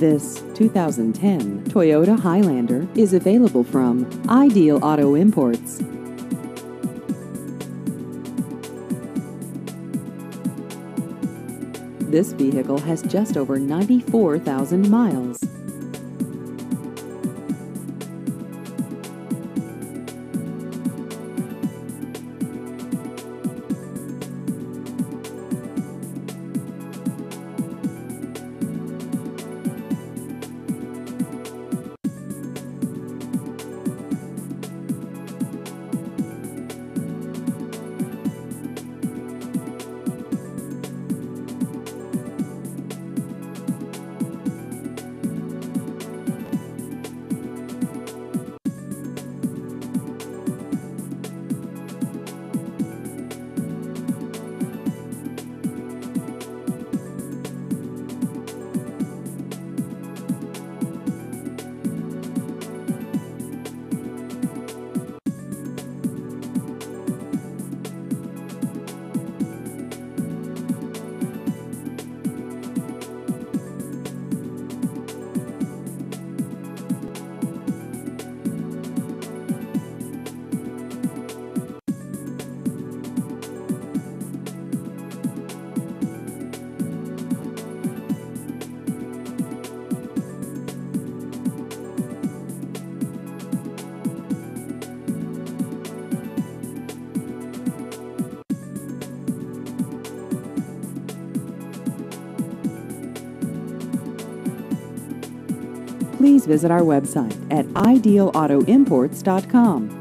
This 2010 Toyota Highlander is available from Ideal Auto Imports. This vehicle has just over 94,000 miles. Please visit our website at idealautoimports.com.